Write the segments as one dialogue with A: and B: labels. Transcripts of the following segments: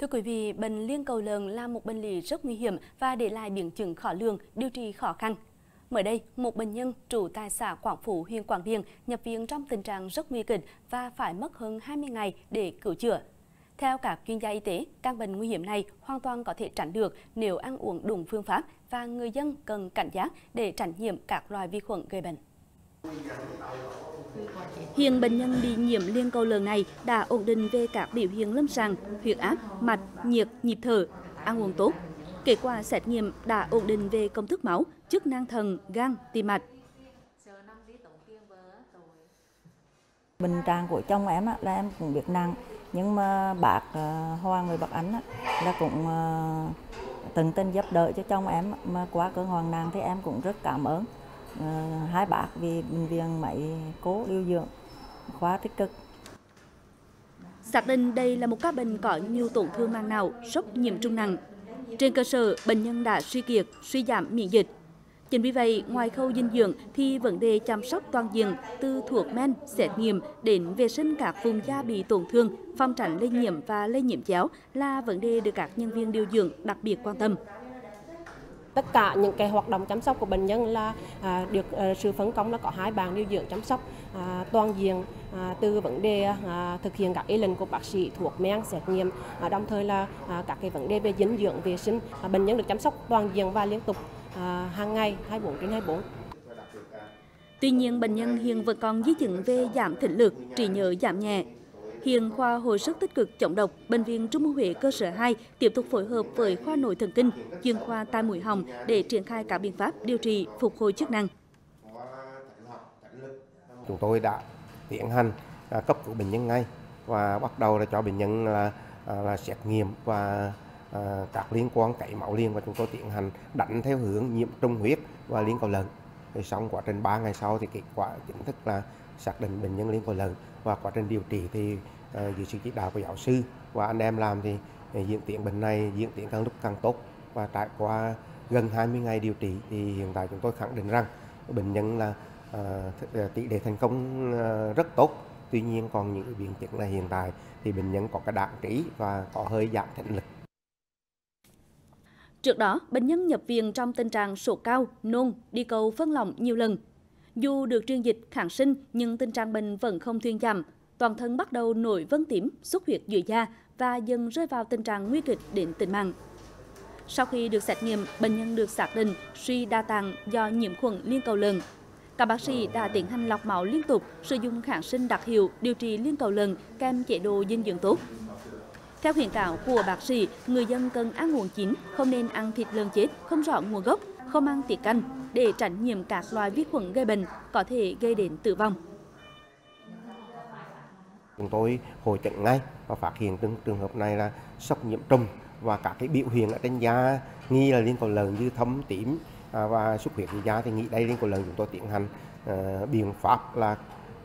A: Thưa quý vị, bệnh liên cầu lợn là một bệnh lý rất nguy hiểm và để lại biến chứng khó lường, điều trị khó khăn. Mới đây, một bệnh nhân trú tại xã Quảng Phú, huyện Quảng Điền nhập viện trong tình trạng rất nguy kịch và phải mất hơn 20 ngày để cứu chữa. Theo các chuyên gia y tế, căn bệnh nguy hiểm này hoàn toàn có thể tránh được nếu ăn uống đúng phương pháp và người dân cần cảnh giác để tránh nhiễm các loài vi khuẩn gây bệnh. Hiện bệnh nhân bị nhiễm liên cầu lợn này đã ổn định về các biểu hiện lâm sàng, huyết áp, mạch, nhiệt, nhịp thở, ăn uống tốt. Kết quả xét nghiệm đã ổn định về công thức máu, chức năng thận, gan, tim mạch.
B: Bệnh trạng của chồng em là em cũng biết nặng, nhưng mà bác ờ, Hoàng người bác Ánh là cũng ờ, tận tình giúp đỡ cho chồng em mà qua cơn hoạn nạn thì em cũng rất cảm ơn Ờ, hai bác vì bệnh viện máy cố điều dưỡng khoa tích cực.
A: Xác định đây là một ca bệnh có nhiều tổn thương màng não, sốc nhiễm trùng nặng. Trên cơ sở, bệnh nhân đã suy kiệt, suy giảm miễn dịch. Chính vì vậy, ngoài khâu dinh dưỡng thì vấn đề chăm sóc toàn diện từ thuốc men, xét nghiệm đến vệ sinh các vùng da bị tổn thương, phòng tránh lây nhiễm và lây nhiễm chéo là vấn đề được các nhân viên điều dưỡng đặc biệt quan tâm
C: tất cả những cái hoạt động chăm sóc của bệnh nhân là à, được à, sự phân công là có hai bạn điều dưỡng chăm sóc à, toàn diện à, từ vấn đề à, thực hiện các ý lệnh của bác sĩ thuộc men xét nghiệm à, đồng thời là à, các cái vấn đề về dinh dưỡng vệ sinh. À, bệnh nhân được chăm sóc toàn diện và liên tục à, hàng ngày 24 trên 24
A: Tuy nhiên, bệnh nhân hiện vẫn còn di chứng về giảm thính lực, trí nhớ giảm nhẹ, Hiện khoa hồi sức tích cực chống độc, bệnh viện Trung ương Huế cơ sở 2 tiếp tục phối hợp với khoa nội thần kinh, chuyên khoa tai mũi họng để triển khai các biện pháp điều trị phục hồi chức năng.
D: Chúng tôi đã tiến hành à, cấp cứu bệnh nhân ngay và bắt đầu là cho bệnh nhân là à, là xét nghiệm và à, các liên quan cấy máu liên và chúng tôi tiến hành đánh theo hướng nhiễm trùng huyết và liên cầu lợn. Thì xong quá trình 3 ngày sau thì kết quả chính thức là xác định bệnh nhân liên quan lợn. Và quá trình điều trị thì ờ, dưới sự chỉ đạo của giáo sư và anh em làm thì ờ, diễn tiến bệnh này diễn tiến càng lúc càng tốt. Và trải qua gần 20 ngày điều trị thì hiện tại chúng tôi khẳng định rằng bệnh nhân là uh, tỷ lệ thành công uh, rất tốt. Tuy nhiên còn những biến chứng là hiện tại thì bệnh nhân có cái đạn trí và có hơi giảm thính lực.
A: Trước đó, bệnh nhân nhập viện trong tình trạng sốt cao, nôn, đi cầu phân lỏng nhiều lần. Dù được truyền dịch kháng sinh nhưng tình trạng bệnh vẫn không thuyên giảm. Toàn thân bắt đầu nổi vân tím, xuất huyết dưới da và dần rơi vào tình trạng nguy kịch đến tính mạng. Sau khi được xét nghiệm, bệnh nhân được xác định suy đa tạng do nhiễm khuẩn liên cầu lợn. Các bác sĩ đã tiến hành lọc máu liên tục, sử dụng kháng sinh đặc hiệu điều trị liên cầu lợn kèm chế độ dinh dưỡng tốt. Theo khuyến cáo của bác sĩ, người dân cần ăn uống chín, không nên ăn thịt lợn chết không rõ nguồn gốc, không ăn tiết canh để tránh nhiễm các loại vi khuẩn gây bệnh có thể gây đến tử vong.
D: Chúng tôi hội chẩn ngay và phát hiện từng trường hợp này là sốc nhiễm trùng và các cái biểu hiện ở trên da nghi là liên cầu lợn như thấm tím à, và xuất huyết dưới da thì nghĩ đây liên cầu lợn chúng tôi tiến hành uh, biện pháp là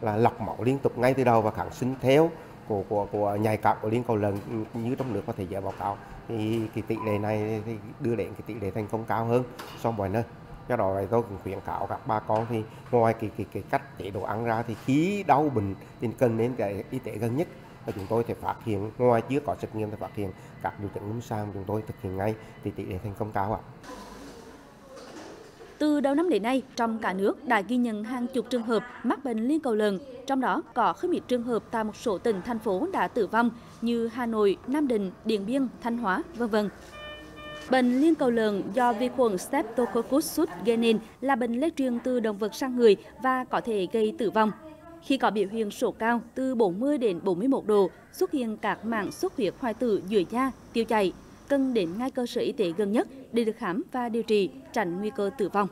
D: là lọc máu liên tục ngay từ đầu và kháng sinh theo của của của nhạy cảm của liên cầu lợn như trong nước có thể giới báo cáo thì cái tỷ lệ này thì đưa đến cái tỷ lệ thành công cao hơn so với mọi nơi do đó tôi cũng khuyến cáo các bà con thì ngoài cái cái cái cách chế độ ăn ra thì khi đau bệnh thì cần đến cái y tế gần nhất và chúng tôi sẽ phát hiện, ngoài chưa có xét nghiệm thì phát hiện các điều chỉnh lâm sàng chúng tôi thực hiện ngay thì tỷ lệ thành công cao ạ.
A: Từ đầu năm đến nay, trong cả nước đã ghi nhận hàng chục trường hợp mắc bệnh liên cầu lợn, trong đó có không ít trường hợp tại một số tỉnh thành phố đã tử vong như Hà Nội, Nam Định, Điện Biên, Thanh Hóa, v.v. Bệnh liên cầu lợn do vi khuẩn Streptococcus sút gây nên là bệnh lây truyền từ động vật sang người và có thể gây tử vong. Khi có biểu hiện sốt cao từ 40 đến 41 độ, xuất hiện các mảng xuất huyết hoại tử dưới da, tiêu chảy, cần đến ngay cơ sở y tế gần nhất để được khám và điều trị, tránh nguy cơ tử vong.